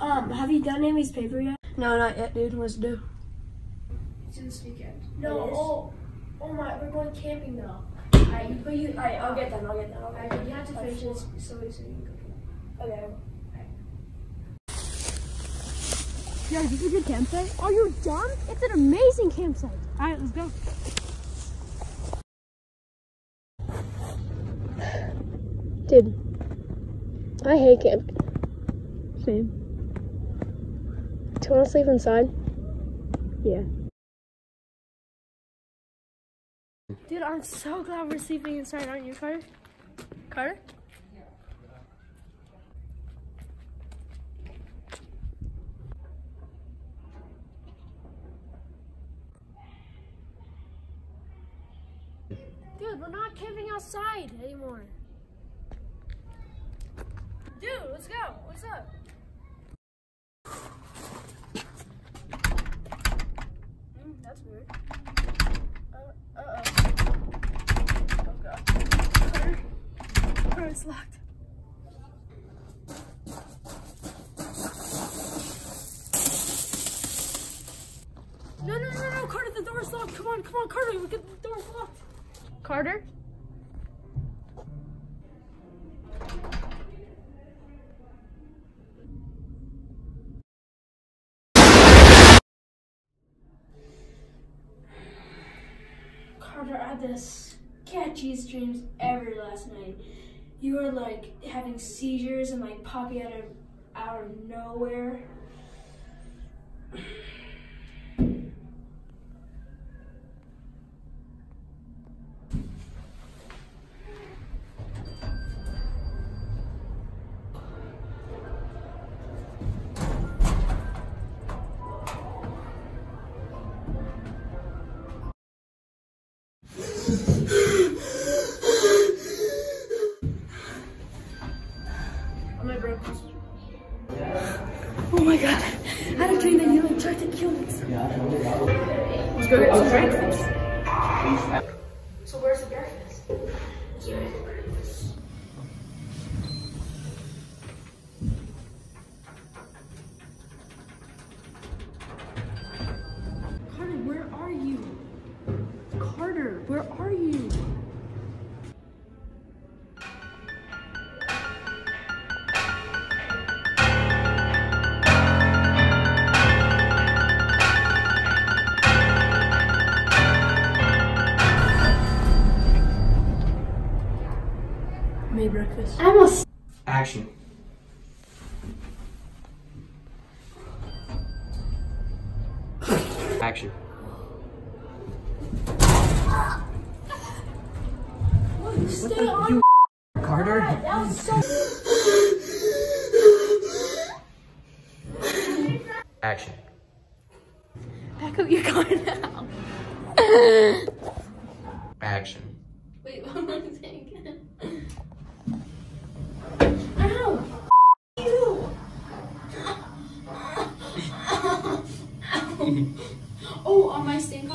Um, have you done Amy's paper yet? No, not yet, dude. What's it do? It's this weekend. It No, oh, oh my, we're going camping though. Alright, But you, alright, I'll get them. I'll get them. I'll get Alright, you have to finish four. this so, so you can go. Okay. Okay. Yeah, is this a good campsite? Are you dumb? It's an amazing campsite. All right, let's go. Dude, I hate camping. Same. Do you want to sleep inside? Yeah. Dude, I'm so glad we're sleeping inside, aren't you, Carter? Carter? Dude, we're not camping outside anymore. Dude, let's go. What's up? It's locked. No, no, no, no, Carter, the door's locked. Come on, come on, Carter, look at the door's locked. Carter? Carter, I had the sketchiest dreams ever last night. You were like having seizures and like popping out of out of nowhere. My god. I had a dream that you like tried to kill me. Let's go get some breakfast. So where's the breakfast? Made breakfast. I'm a Action. Action. stay on. Carter? That was so. Action. Back up your car now. Action. Wait, one more thing. Ow! You. oh, on my stand